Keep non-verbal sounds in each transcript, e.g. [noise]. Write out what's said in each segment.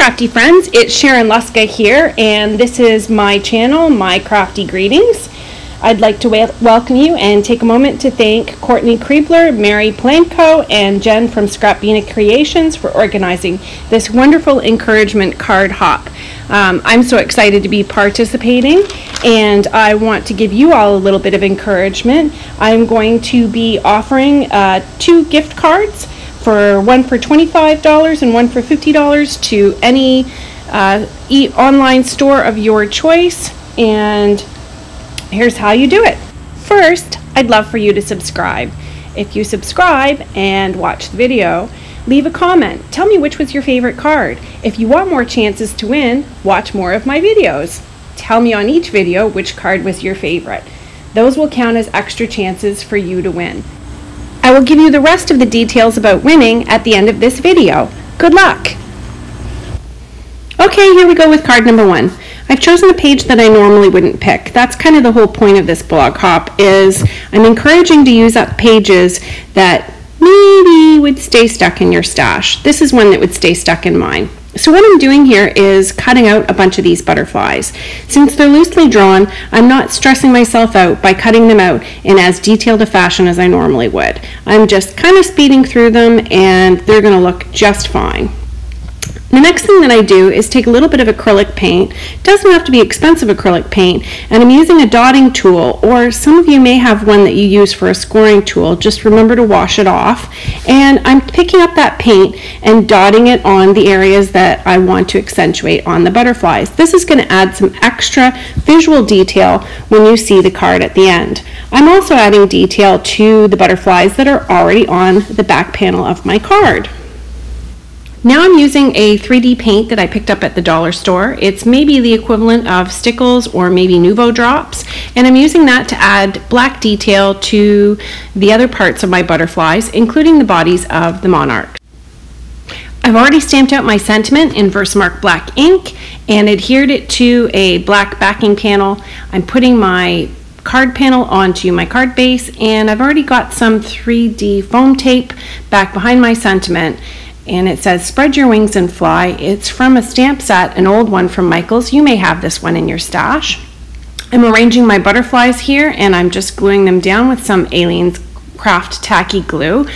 crafty friends, it's Sharon Luska here, and this is my channel, My Crafty Greetings. I'd like to wel- welcome you and take a moment to thank Courtney Kriebler, Mary Planko, and Jen from Scrapbina Creations for organizing this wonderful encouragement card hop. Um, I'm so excited to be participating, and I want to give you all a little bit of encouragement. I'm going to be offering uh, two gift cards for one for $25 and one for $50 to any uh, e- online store of your choice. And here's how you do it. First, I'd love for you to subscribe. If you subscribe and watch the video, leave a comment. Tell me which was your favorite card. If you want more chances to win, watch more of my videos. Tell me on each video which card was your favorite. Those will count as extra chances for you to win. I will give you the rest of the details about winning at the end of this video. Good luck! Okay, here we go with card number one. I've chosen a page that I normally wouldn't pick. That's kind of the whole point of this blog hop is I'm encouraging to use up pages that maybe would stay stuck in your stash. This is one that would stay stuck in mine. So what I'm doing here is cutting out a bunch of these butterflies. Since they're loosely drawn, I'm not stressing myself out by cutting them out in as detailed a fashion as I normally would. I'm just kind of speeding through them and they're going to look just fine. The next thing that I do is take a little bit of acrylic paint. It doesn't have to be expensive acrylic paint, and I'm using a dotting tool, or some of you may have one that you use for a scoring tool. Just remember to wash it off. And I'm picking up that paint and dotting it on the areas that I want to accentuate on the butterflies. This is going to add some extra visual detail when you see the card at the end. I'm also adding detail to the butterflies that are already on the back panel of my card. Now I'm using a 3D paint that I picked up at the dollar store. It's maybe the equivalent of Stickles or maybe Nuvo drops, and I'm using that to add black detail to the other parts of my butterflies, including the bodies of the monarchs. I've already stamped out my sentiment in Versamark black ink and adhered it to a black backing panel. I'm putting my card panel onto my card base and I've already got some 3D foam tape back behind my sentiment and it says spread your wings and fly. It's from a stamp set, an old one from Michaels. You may have this one in your stash. I'm arranging my butterflies here and I'm just gluing them down with some Aleene's Craft Tacky Glue.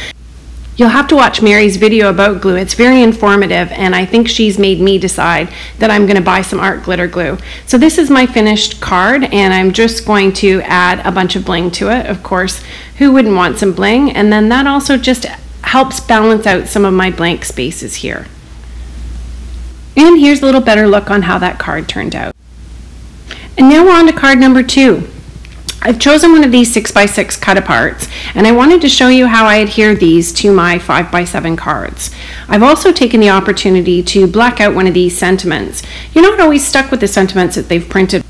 You'll have to watch Mary's video about glue. It's very informative and I think she's made me decide that I'm going to buy some art glitter glue. So this is my finished card and I'm just going to add a bunch of bling to it. Of course, who wouldn't want some bling? And then that also just helps balance out some of my blank spaces here. And here's a little better look on how that card turned out. And now we're on to card number two. I've chosen one of these 6x6 cut aparts and I wanted to show you how I adhere these to my 5x7 cards. I've also taken the opportunity to black out one of these sentiments. You're not always stuck with the sentiments that they've printed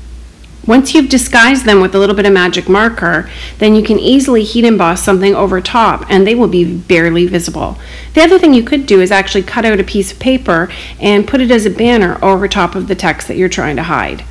once you've disguised them with a little bit of magic marker, then you can easily heat emboss something over top and they will be barely visible. The other thing you could do is actually cut out a piece of paper and put it as a banner over top of the text that you're trying to hide.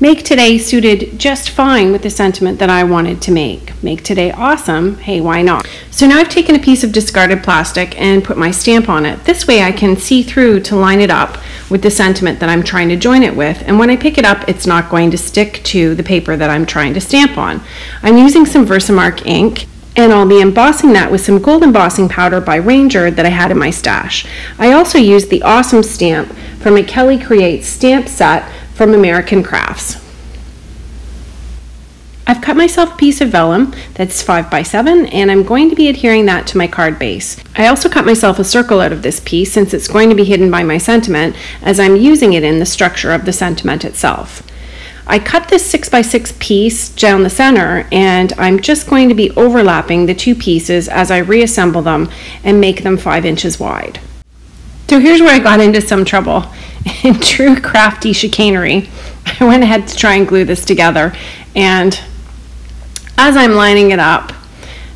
Make today suited just fine with the sentiment that I wanted to make. Make today awesome, hey, why not? So now I've taken a piece of discarded plastic and put my stamp on it. This way I can see through to line it up with the sentiment that I'm trying to join it with. And when I pick it up, it's not going to stick to the paper that I'm trying to stamp on. I'm using some Versamark ink and I'll be embossing that with some gold embossing powder by Ranger that I had in my stash. I also used the awesome stamp from a Kelly Creates stamp set from American Crafts. I've cut myself a piece of vellum that's 5 by 7 and I'm going to be adhering that to my card base. I also cut myself a circle out of this piece since it's going to be hidden by my sentiment as I'm using it in the structure of the sentiment itself. I cut this 6 by 6 piece down the center and I'm just going to be overlapping the two pieces as I reassemble them and make them 5 inches wide. So here's where I got into some trouble. [laughs] In true crafty chicanery, [laughs] I went ahead to try and glue this together, and as I'm lining it up,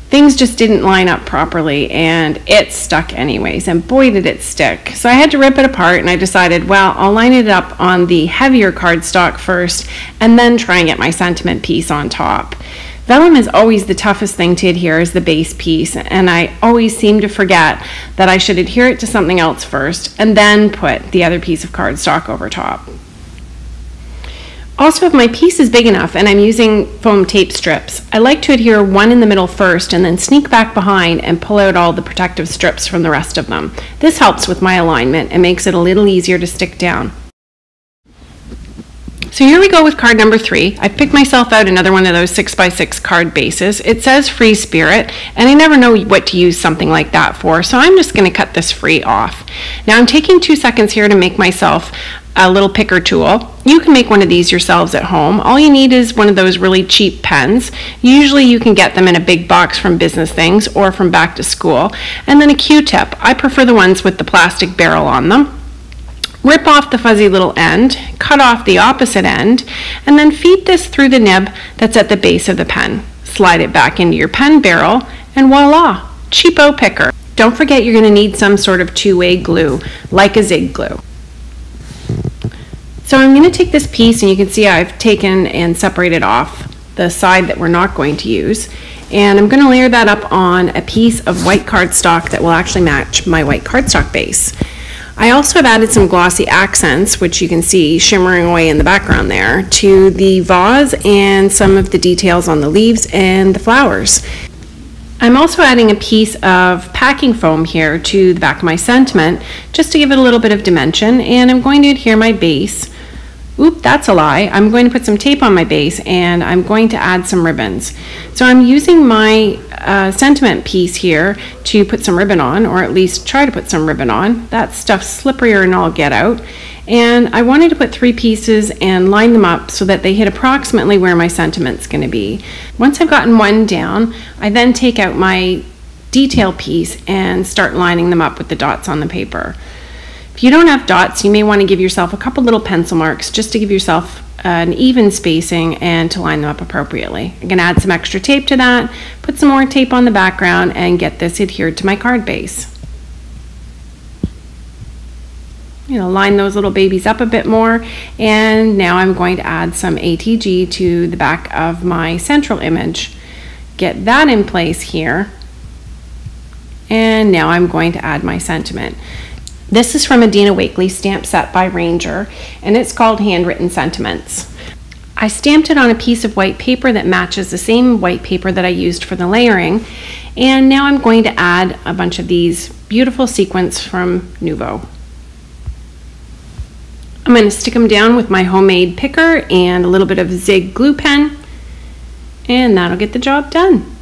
things just didn't line up properly and it stuck anyways and boy did it stick so i had to rip it apart and i decided well i'll line it up on the heavier cardstock first and then try and get my sentiment piece on top Vellum is always the toughest thing to adhere as the base piece, and I always seem to forget that I should adhere it to something else first and then put the other piece of cardstock over top. Also, if my piece is big enough and I'm using foam tape strips, I like to adhere one in the middle first and then sneak back behind and pull out all the protective strips from the rest of them. This helps with my alignment and makes it a little easier to stick down. So here we go with card number three. I picked myself out another one of those six by six card bases. It says free spirit, and I never know what to use something like that for, so I'm just gonna cut this free off. Now I'm taking two seconds here to make myself a little picker tool. You can make one of these yourselves at home. All you need is one of those really cheap pens. Usually you can get them in a big box from Business Things or from back to school. And then a Q-tip. I prefer the ones with the plastic barrel on them. Rip off the fuzzy little end, cut off the opposite end, and then feed this through the nib that's at the base of the pen. Slide it back into your pen barrel, and voila, cheapo picker. Don't forget you're going to need some sort of two-way glue, like a zig glue. So I'm going to take this piece, and you can see I've taken and separated off the side that we're not going to use, and I'm going to layer that up on a piece of white cardstock that will actually match my white cardstock base. I also have added some glossy accents, which you can see shimmering away in the background there, to the vase and some of the details on the leaves and the flowers. I'm also adding a piece of packing foam here to the back of my sentiment, just to give it a little bit of dimension, and I'm going to adhere my base Oop, that's a lie. I'm going to put some tape on my base and I'm going to add some ribbons. So I'm using my uh, sentiment piece here to put some ribbon on, or at least try to put some ribbon on. That stuff's slipperier and I'll get out. And I wanted to put three pieces and line them up so that they hit approximately where my sentiment's going to be. Once I've gotten one down, I then take out my detail piece and start lining them up with the dots on the paper. If you don't have dots, you may want to give yourself a couple little pencil marks just to give yourself an even spacing and to line them up appropriately. I'm to add some extra tape to that, put some more tape on the background, and get this adhered to my card base. You know, line those little babies up a bit more, and now I'm going to add some ATG to the back of my central image. Get that in place here, and now I'm going to add my sentiment. This is from a Dina Wakley stamp set by Ranger, and it's called Handwritten Sentiments. I stamped it on a piece of white paper that matches the same white paper that I used for the layering, and now I'm going to add a bunch of these beautiful sequins from Nuvo. I'm going to stick them down with my homemade picker and a little bit of Zig glue pen, and that'll get the job done.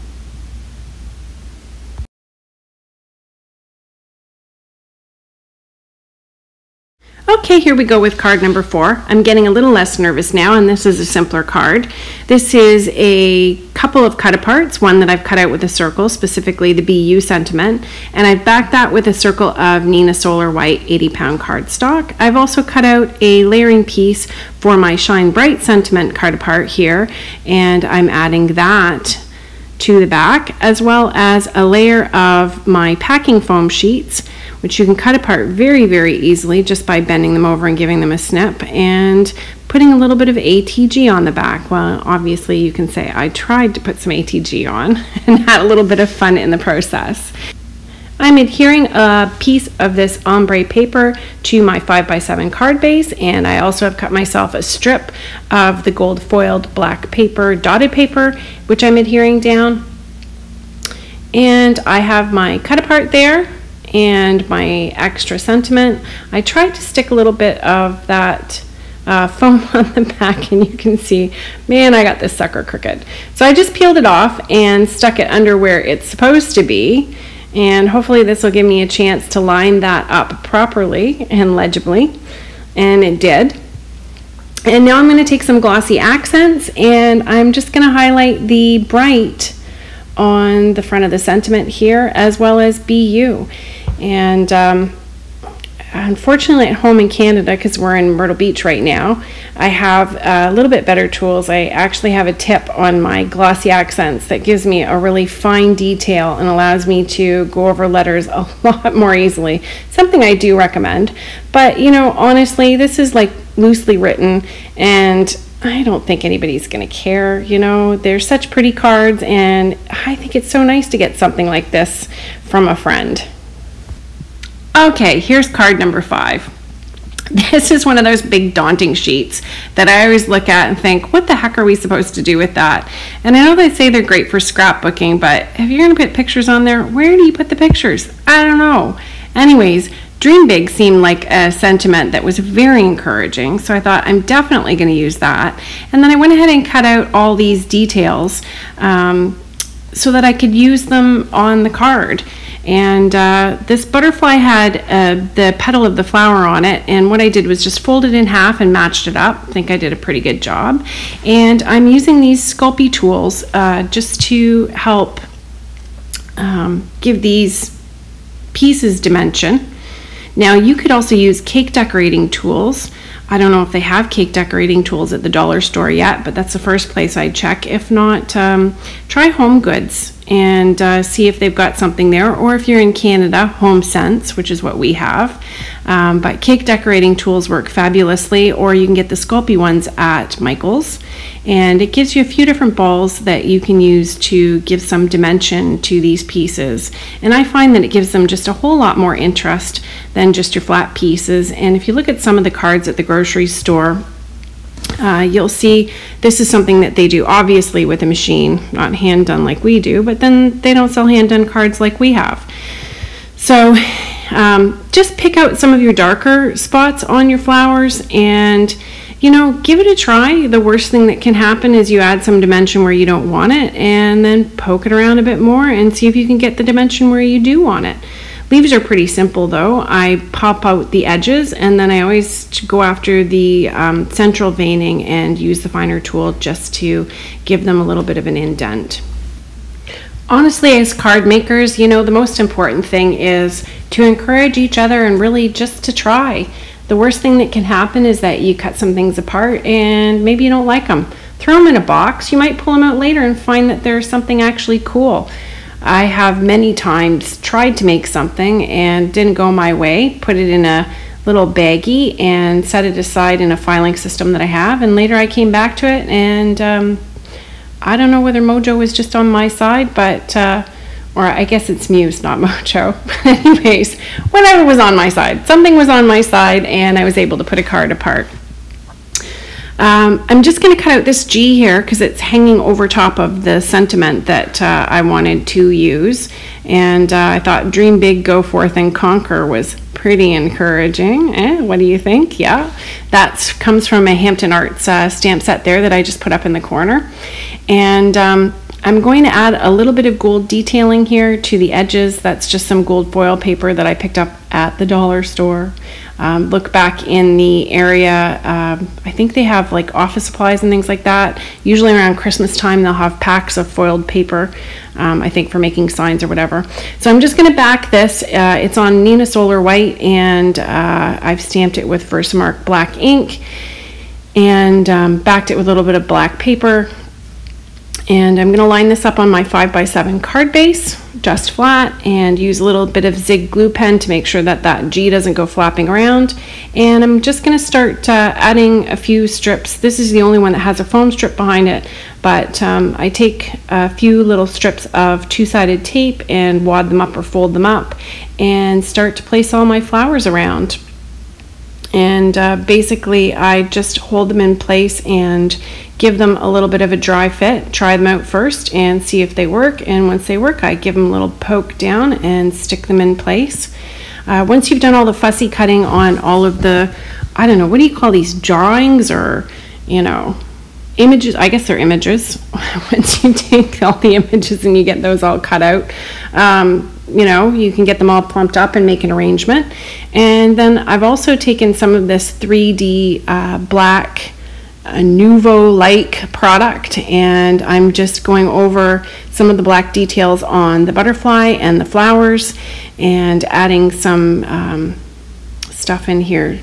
Okay, here we go with card number four. I'm getting a little less nervous now, and this is a simpler card. This is a couple of cut aparts, one that I've cut out with a circle, specifically the BU sentiment, and I've backed that with a circle of Neenah Solar White 80 pound cardstock. I've also cut out a layering piece for my Shine Bright sentiment card apart here, and I'm adding that to the back, as well as a layer of my packing foam sheets which you can cut apart very, very easily just by bending them over and giving them a snip and putting a little bit of ATG on the back. Well, obviously you can say I tried to put some ATG on [laughs] and had a little bit of fun in the process. I'm adhering a piece of this ombre paper to my 5x7 card base and I also have cut myself a strip of the gold foiled black paper, dotted paper, which I'm adhering down. And I have my cut apart there and my extra sentiment. I tried to stick a little bit of that uh, [laughs] foam on the back and you can see, man, I got this sucker crooked. So I just peeled it off and stuck it under where it's supposed to be. And hopefully this will give me a chance to line that up properly and legibly. And it did. And now I'm going to take some glossy accents and I'm just going to highlight the bright on the front of the sentiment here as well as BU. And um, unfortunately, at home in Canada, because we're in Myrtle Beach right now, I have a little bit better tools. I actually have a tip on my glossy accents that gives me a really fine detail and allows me to go over letters a [laughs] lot more easily. Something I do recommend. But, you know, honestly, this is like loosely written and I don't think anybody's going to care. You know, they're such pretty cards, and I think it's so nice to get something like this from a friend. Okay, here's card number five. This is one of those big daunting sheets that I always look at and think, what the heck are we supposed to do with that? And I know they say they're great for scrapbooking, but if you're going to put pictures on there, where do you put the pictures? I don't know. Anyways, Dream Big seemed like a sentiment that was very encouraging, so I thought I'm definitely going to use that. And then I went ahead and cut out all these details um, so that I could use them on the card. And uh, this butterfly had uh, the petal of the flower on it, and what I did was just fold it in half and matched it up. I think I did a pretty good job. And I'm using these Sculpey tools uh, just to help um, give these pieces dimension. Now you could also use cake decorating tools. I don't know if they have cake decorating tools at the dollar store yet, but that's the first place I'd check. If not, um, try Home Goods and uh, see if they've got something there. Or if you're in Canada, Home Sense, which is what we have. Um, but cake decorating tools work fabulously, or you can get the Sculpey ones at Michael's. And it gives you a few different balls that you can use to give some dimension to these pieces. And I find that it gives them just a whole lot more interest than just your flat pieces. And if you look at some of the cards at the grocery store, uh, you'll see this is something that they do obviously with a machine, not hand done like we do, but then they don't sell hand done cards like we have. So um, just pick out some of your darker spots on your flowers and you know, give it a try. The worst thing that can happen is you add some dimension where you don't want it and then poke it around a bit more and see if you can get the dimension where you do want it. Leaves are pretty simple though. I pop out the edges and then I always go after the um, central veining and use the finer tool just to give them a little bit of an indent. Honestly, as card makers, you know, the most important thing is to encourage each other and really just to try. The worst thing that can happen is that you cut some things apart and maybe you don't like them. Throw them in a box. You might pull them out later and find that there's something actually cool. I have many times tried to make something and didn't go my way, put it in a little baggie and set it aside in a filing system that I have. And later I came back to it and um, I don't know whether Mojo was just on my side, but uh, or I guess it's Muse, not [laughs] Mojo. But anyways, whatever was on my side, something was on my side, and I was able to put a card apart. Um, I'm just going to cut out this G here because it's hanging over top of the sentiment that uh, I wanted to use. And uh, I thought Dream Big, Go Forth and Conquer was pretty encouraging. Eh, what do you think? Yeah, that comes from a Hampton Arts uh, stamp set there that I just put up in the corner. And um, I'm going to add a little bit of gold detailing here to the edges. That's just some gold foil paper that I picked up at the dollar store. Um, look back in the area. Um, I think they have like office supplies and things like that. Usually around Christmas time, they'll have packs of foiled paper, um, I think for making signs or whatever. So I'm just going to back this. Uh, it's on Neenah Solar White and uh, I've stamped it with Versamark black ink and um, backed it with a little bit of black paper and I'm going to line this up on my 5x7 card base, just flat, and use a little bit of Zig glue pen to make sure that that G doesn't go flapping around. And I'm just going to start uh, adding a few strips. This is the only one that has a foam strip behind it, but um, I take a few little strips of two-sided tape and wad them up or fold them up and start to place all my flowers around and uh, basically I just hold them in place and give them a little bit of a dry fit try them out first and see if they work. And once they work I give them a little poke down and stick them in place. Uh, once you've done all the fussy cutting on all of the I don't know what do you call these drawings or you know images? I guess they're images. [laughs] Once you take all the images and you get those all cut out um, you know, you can get them all plumped up and make an arrangement. And then I've also taken some of this 3D uh, black uh, Nuvo-like product and I'm just going over some of the black details on the butterfly and the flowers and adding some um, stuff in here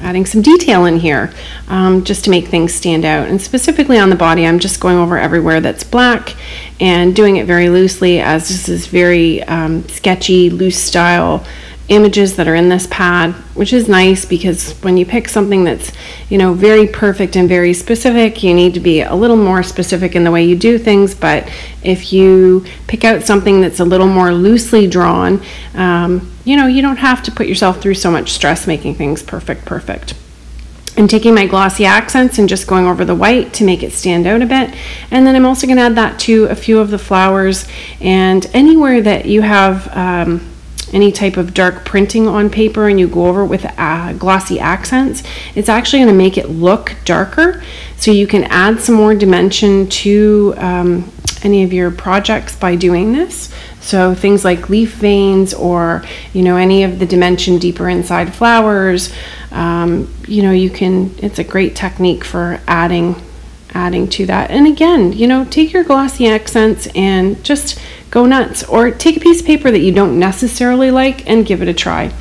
adding some detail in here um, just to make things stand out. And specifically on the body, I'm just going over everywhere that's black and doing it very loosely as this is very um, sketchy, loose style images that are in this pad, which is nice because when you pick something that's, you know, very perfect and very specific, you need to be a little more specific in the way you do things. But if you pick out something that's a little more loosely drawn, um, you know, you don't have to put yourself through so much stress making things perfect, perfect. I'm taking my glossy accents and just going over the white to make it stand out a bit. And then I'm also going to add that to a few of the flowers and anywhere that you have um, any type of dark printing on paper and you go over with uh, glossy accents, it's actually going to make it look darker. So you can add some more dimension to um, any of your projects by doing this. So things like leaf veins or, you know, any of the dimension deeper inside flowers, um, you know, you can, it's a great technique for adding adding to that. And again, you know, take your glossy accents and just go nuts. Or take a piece of paper that you don't necessarily like and give it a try.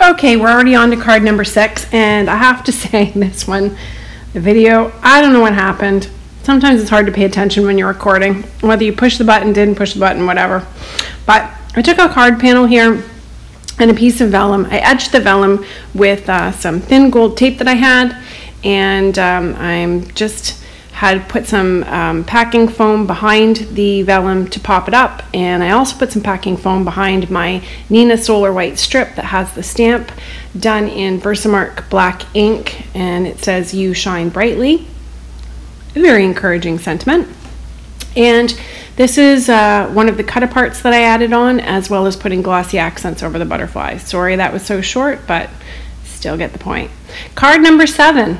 Okay, we're already on to card number six, and I have to [laughs] say, this one, the video, I don't know what happened. Sometimes it's hard to pay attention when you're recording, whether you push the button, didn't push the button, whatever. But I took a card panel here and a piece of vellum. I etched the vellum with uh, some thin gold tape that I had, and um, I'm just had put some um, packing foam behind the vellum to pop it up and I also put some packing foam behind my Neenah Solar White strip that has the stamp done in Versamark black ink and it says you shine brightly. A very encouraging sentiment. And this is uh, one of the cut aparts that I added on as well as putting glossy accents over the butterflies. Sorry that was so short but still get the point. Card number seven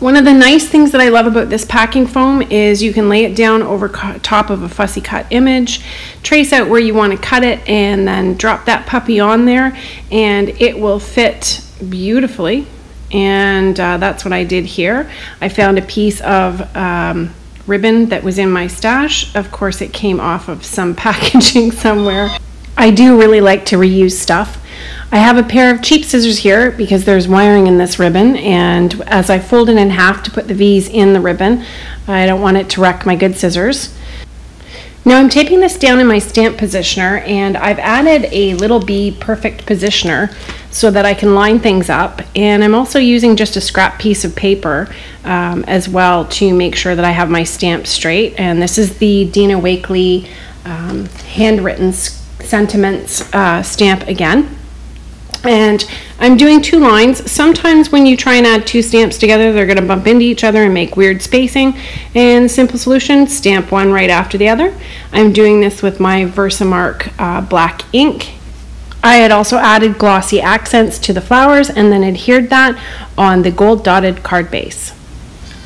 one of the nice things that I love about this packing foam is you can lay it down over top of a fussy cut image, trace out where you want to cut it, and then drop that puppy on there, and it will fit beautifully. And uh, that's what I did here. I found a piece of um, ribbon that was in my stash. Of course, it came off of some [laughs] packaging somewhere. I do really like to reuse stuff. I have a pair of cheap scissors here because there's wiring in this ribbon and as I fold it in half to put the V's in the ribbon, I don't want it to wreck my good scissors. Now I'm taping this down in my stamp positioner and I've added a little B perfect positioner so that I can line things up and I'm also using just a scrap piece of paper um, as well to make sure that I have my stamp straight and this is the Dina Wakley um, handwritten sentiments uh, stamp again and I'm doing two lines. Sometimes when you try and add two stamps together, they're going to bump into each other and make weird spacing. And simple solution, stamp one right after the other. I'm doing this with my Versamark uh, black ink. I had also added glossy accents to the flowers and then adhered that on the gold dotted card base.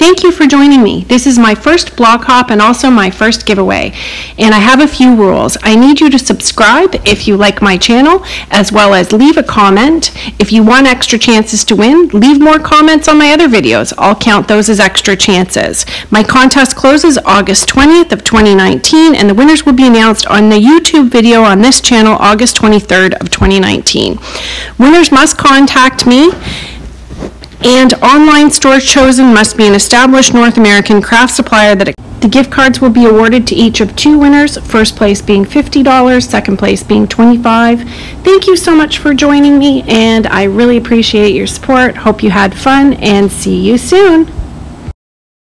Thank you for joining me. This is my first blog hop and also my first giveaway. And I have a few rules. I need you to subscribe if you like my channel, as well as leave a comment. If you want extra chances to win, leave more comments on my other videos. I'll count those as extra chances. My contest closes August 20th of 2019 and the winners will be announced on the YouTube video on this channel August 23rd of 2019. Winners must contact me and online store chosen must be an established North American craft supplier that the gift cards will be awarded to each of two winners, first place being $50, second place being 25. Thank you so much for joining me and I really appreciate your support. Hope you had fun and see you soon.